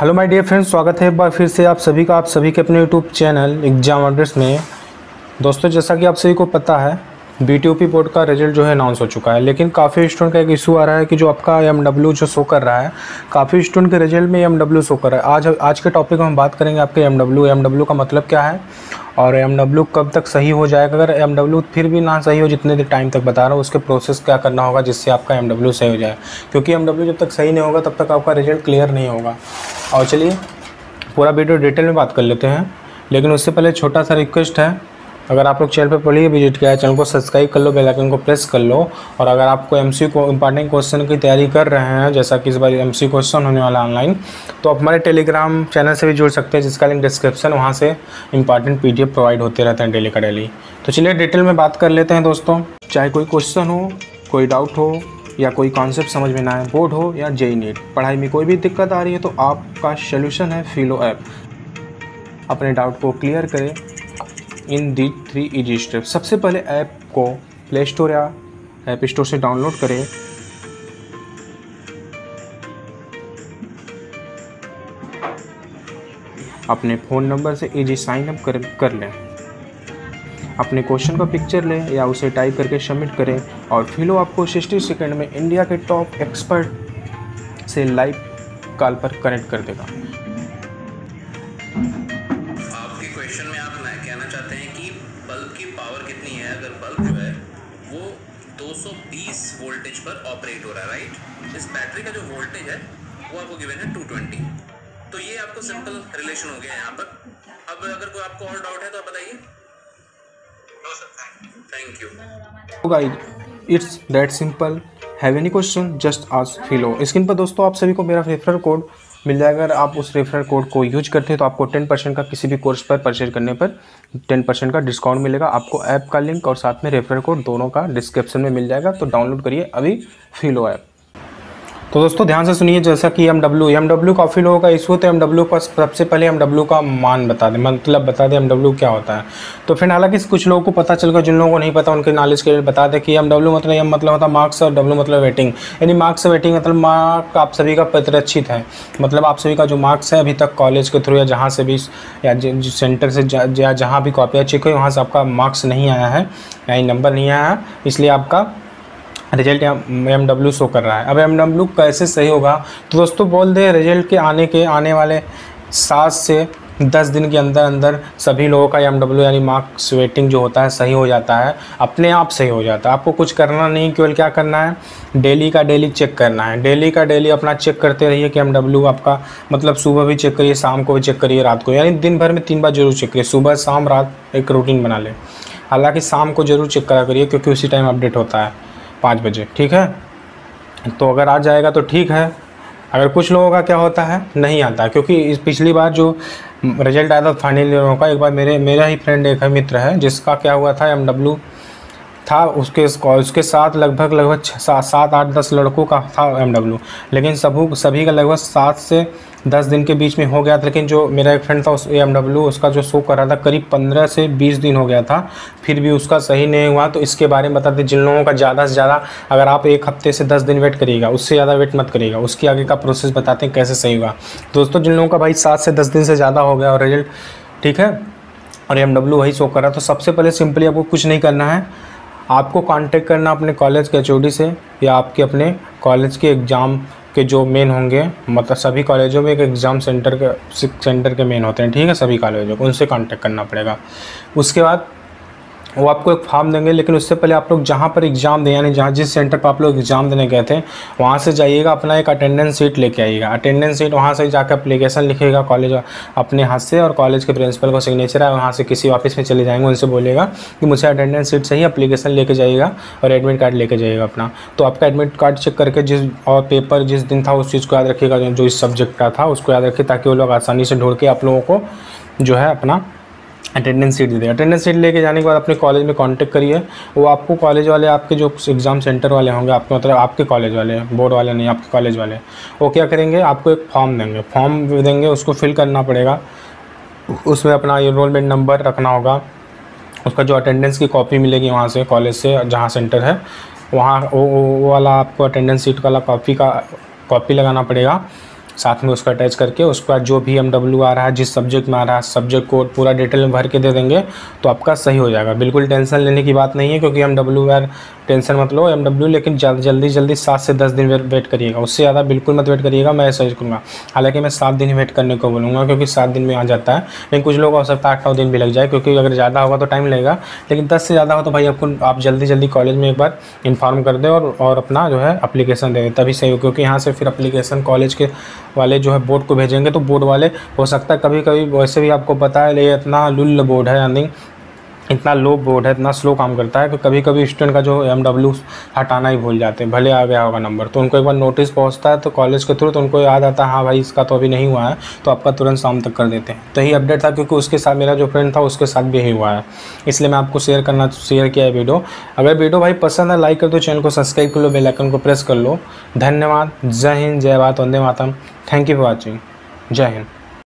Hello my dear friends स्वागत है एक बार फिर से आप सभी का, आप सभी के अपने यूट्यूब चैनल एग्ज़ाम अपडेट्स में। दोस्तों, जैसा कि आप सभी को पता है बी बोर्ड का रिज़ल्ट जो है अनाउंस हो चुका है। लेकिन काफ़ी स्टूडेंट का एक इशू आ रहा है कि जो आपका एम जो शो कर रहा है, काफ़ी स्टूडेंट के रिज़ल्ट में एम डब्ल्यू शो कर रहा है। आज आज के टॉपिक में हम बात करेंगे आपके एम डब्ल्यू एम डब्ल्यू का मतलब क्या है? और एम डब्ल्यू कब तक सही हो जाएगा? अगर एम डब्ल्यू फिर भी ना सही हो जितने टाइम तक बता रहा हूँ, उसके प्रोसेस क्या करना होगा जिससे आपका एम डब्ल्यू सही हो जाए? क्योंकि एम डब्ल्यू जब तक सही नहीं होगा, तब तक आपका रिज़ल्ट क्लियर नहीं होगा। और चलिए, पूरा वीडियो डिटेल में बात कर लेते हैं। लेकिन उससे पहले छोटा सा रिक्वेस्ट है। अगर आप लोग चैनल पर पहले विज़िट किया है, चैनल को सब्सक्राइब कर लो, बेल आइकन को प्रेस कर लो। और अगर आपको एम को इंपॉर्टेंट क्वेश्चन की तैयारी कर रहे हैं, जैसा कि इस बार एम क्वेश्चन होने वाला ऑनलाइन तो आप हमारे टेलीग्राम चैनल से भी जुड़ सकते हैं, जिसका लिंक डिस्क्रिप्शन वहाँ से इंपॉर्टेंट पी प्रोवाइड होते रहते हैं डेली का डेली तो चलिए डिटेल में बात कर लेते हैं दोस्तों। चाहे कोई क्वेश्चन हो, कोई डाउट हो, या कोई कॉन्सेप्ट समझ में ना आए बोर्ड हो, या जेई नीट पढ़ाई में कोई भी दिक्कत आ रही है तो आपका सोल्यूशन है फिलो ऐप अपने डाउट को क्लियर करें in the three easy step सबसे पहले ऐप को प्ले स्टोर या ऐप स्टोर से डाउनलोड करें। अपने फ़ोन नंबर से इजी साइन अप कर कर लें। अपने क्वेश्चन का पिक्चर लें या उसे टाइप करके सबमिट करें और फिलो आपको सिक्सटी सेकेंड में इंडिया के टॉप एक्सपर्ट से लाइव कॉल पर कनेक्ट कर देगा। की पावर कितनी है? अगर बल्ब जो है वो 220 वोल्टेज पर ऑपरेट हो रहा है राइट इस बैटरी का जो वोल्टेज है वो आपको गिवन है 220 तो ये आपको सिंपल रिलेशन हो गया यहाँ पर। अब अगर कोई आपको और डाउट है तो आप बताइए। Thank you guide it's that simple have any question just ask Filo screen पर दोस्तों आप सभी को मेरा रेफरल कोड मिल जाएगा। अगर आप उस रेफरल कोड को यूज़ करते हैं तो आपको टेन परसेंट का किसी भी कोर्स पर परचेज करने पर टेन परसेंट का डिस्काउंट मिलेगा। आपको ऐप का लिंक और साथ में रेफरल कोड दोनों का डिस्क्रिप्शन में मिल जाएगा। तो डाउनलोड करिए अभी फिलो ऐप तो दोस्तों, ध्यान से सुनिए, जैसा कि एम डब्ल्यू एम डब्ल्यू काफ़ी लोगों का इशू तो एम डब्ल्यू का सबसे पहले एम डब्ल्यू का मान बता दें। मतलब बता दें एम डब्ल्यू क्या होता है। तो फिर हालाँकि कुछ लोगों को पता चल गया, जिन लोगों को नहीं पता, उनके नॉलेज के लिए बता दें कि एम डब्ल्यू मतलब एम मतलब होता है मार्क्स और डब्ल्यू मतलब वेटिंग यानी मार्क्स वेटिंग मतलब मार्क आप सभी का प्रतिरक्षित है। मतलब आप सभी का जो मार्क्स है अभी तक कॉलेज के थ्रू या जहाँ से भी, या सेंटर से या जहाँ भी कॉपियाँ चेक हुई, वहाँ से आपका मार्क्स नहीं आया है यानी नंबर नहीं आया इसलिए आपका रिज़ल्ट एम डब्ल्यू शो कर रहा है। अब एम डब्ल्यू कैसे सही होगा? तो दोस्तों, बोल दे, रिज़ल्ट के आने के, आने वाले सात से दस दिन के अंदर अंदर सभी लोगों का एम डब्ल्यू यानी मार्क्स वेटिंग जो होता है, सही हो जाता है, अपने आप सही हो जाता है। आपको कुछ करना नहीं, केवल क्या करना है? डेली का डेली चेक करना है। डेली का डेली अपना चेक करते रहिए कि एम डब्ल्यू आपका मतलब सुबह भी चेक करिए, शाम को भी चेक करिए, रात को। यानी दिन भर में तीन बार ज़रूर चेक करिए। सुबह, शाम, रात एक रूटीन बना लें। हालाँकि शाम को ज़रूर चेक करा करिए, क्योंकि उसी टाइम अपडेट होता है। पाँच बजे, ठीक है? तो अगर आ जाएगा तो ठीक है। अगर कुछ लोगों का क्या होता है? नहीं आता, क्योंकि इस पिछली बार जो रिज़ल्ट आया था फाइनल ईयरों का एक बार मेरे, मेरा ही फ्रेंड एक है, मित्र है, जिसका क्या हुआ था एम डब्ल्यू था उसके उसके साथ लगभग लगभग सात सात, आठ, दस लड़कों का था एम डब्ल्यू लेकिन सबू, सभी का लगभग सात से दस दिन के बीच में हो गया था, लेकिन जो मेरा एक फ्रेंड था उस एम डब्ल्यू उसका जो शो कर रहा था करीब पंद्रह से बीस दिन हो गया था, फिर भी उसका सही नहीं हुआ तो इसके बारे में बताते जिन लोगों का ज़्यादा से ज़्यादा, अगर आप एक हफ़्ते से दस दिन वेट करिएगा, उससे ज़्यादा वेट मत करिएगा, उसकी आगे का प्रोसेस बताते हैं कैसे सही हुआ। दोस्तों, जिन लोगों का भाई सात से दस दिन से ज़्यादा हो गया और रिज़ल्ट ठीक है, और एम डब्ल्यू वही शो कर रहा तो सबसे पहले सिंपली आपको कुछ नहीं करना है आपको कांटेक्ट करना अपने कॉलेज के एच से या आपके अपने कॉलेज के एग्ज़ाम के जो मेन होंगे मतलब सभी कॉलेजों में एक एग्ज़ाम सेंटर के सेंटर के मेन होते हैं, ठीक है? सभी कॉलेजों को उनसे कांटेक्ट करना पड़ेगा। उसके बाद वो आपको एक फॉर्म देंगे, लेकिन उससे पहले आप लोग जहाँ पर एग्ज़ाम दें, यानी जहाँ जिस सेंटर पर आप लोग एग्ज़ाम देने गए थे, वहाँ से जाइएगा, अपना एक अटेंडेंस सीट लेके आइएगा। अटेंडेंस सीट वहाँ से जाकर अप्लीकेशन लिखिएगा कॉलेज अपने हाथ से, और कॉलेज के प्रिंसिपल को सिग्नेचर है, वहाँ से किसी ऑफ़िस में चले जाएँगे, उनसे बोलेगा कि मुझे अटेंडेंस सीट चाहिए अप्लीकेशन लेके जाइएगा, और एडमिट कार्ड लेके जाइएगा अपना। तो आपका एडमिट कार्ड चेक करके जिस, और पेपर जिस दिन था, उस चीज़ को याद रखिएगा, जो इस सब्जेक्ट का था, उसको याद रखिए, ताकि वो लोग आसानी से ढूंढ के आप लोगों को जो है अपना अटेंडेंस सीट दे दें अटेंडेंस सीट लेके जाने के बाद अपने कॉलेज में कांटेक्ट करिए। वो आपको कॉलेज वाले आपके जो एग्ज़ाम सेंटर वाले होंगे आपके मतलब आपके कॉलेज वाले बोर्ड वाले नहीं आपके कॉलेज वाले वो क्या करेंगे? आपको एक फॉर्म देंगे। फॉर्म देंगे उसको फिल करना पड़ेगा। उसमें अपना इनरोलमेंट नंबर रखना होगा। उसका जो अटेंडेंस की कॉपी मिलेगी वहाँ से कॉलेज से जहाँ सेंटर है वहाँ वो, वाला आपको अटेंडेंस सीट वाला कॉपी का कॉपी लगाना पड़ेगा। साथ में उसका अटैच करके, उसके बाद जो भी एम डब्ल्यू आ रहा है, जिस सब्जेक्ट में आ रहा है सब्जेक्ट कोड पूरा डिटेल में भर के दे देंगे तो आपका सही हो जाएगा। बिल्कुल टेंशन लेने की बात नहीं है, क्योंकि एम डब्ल्यू यार टेंशन मत लो एम डब्ल्यू लेकिन जल्दी जल्दी सात से दस दिन वेट करिएगा। उससे ज़्यादा बिल्कुल मत वेट करिएगा, मैं सजेस्ट करूँगा। हालाँकि मैं सात दिन वेट करने को बोलूँगा, क्योंकि सात दिन में आ जाता है। लेकिन कुछ लोग हो सकता है आठ, नौ दिन भी लग जाए, क्योंकि अगर ज़्यादा होगा तो टाइम लगेगा। लेकिन दस से ज़्यादा हो तो भाई आपको, आप जल्दी जल्दी कॉलेज में एक बार इन्फॉर्म कर दें और और अपना जो है अप्लीकेशन दें तभी सही हो, क्योंकि यहाँ से फिर अप्लीकेशन कॉलेज के वाले जो है बोर्ड को भेजेंगे तो बोर्ड वाले, हो सकता है कभी कभी वैसे भी आपको पता है, ये इतना लुल्ल बोर्ड है यानी इतना लो बोर्ड है, इतना स्लो काम करता है कि कभी कभी स्टूडेंट का जो एम डब्ल्यू हटाना ही भूल जाते हैं, भले आ गया होगा नंबर तो उनको एक बार नोटिस पहुँचता है तो कॉलेज के थ्रू तो उनको याद आता है हाँ भाई, इसका तो अभी नहीं हुआ है। तो आपका तुरंत शाम तक कर देते हैं। तो यही अपडेट था क्योंकि उसके साथ मेरा जो फ्रेंड था, उसके साथ भी यही हुआ है। इसलिए मैं आपको शेयर करना शेयर किया है वीडियो अगर वीडियो भाई पसंद है लाइक कर दो चैनल को सब्सक्राइब कर लो बेलाइकन को प्रेस कर लो। धन्यवाद। जय हिंद, जय भारत, वंदे मातम थैंक यू फॉर वॉचिंग जय हिंद।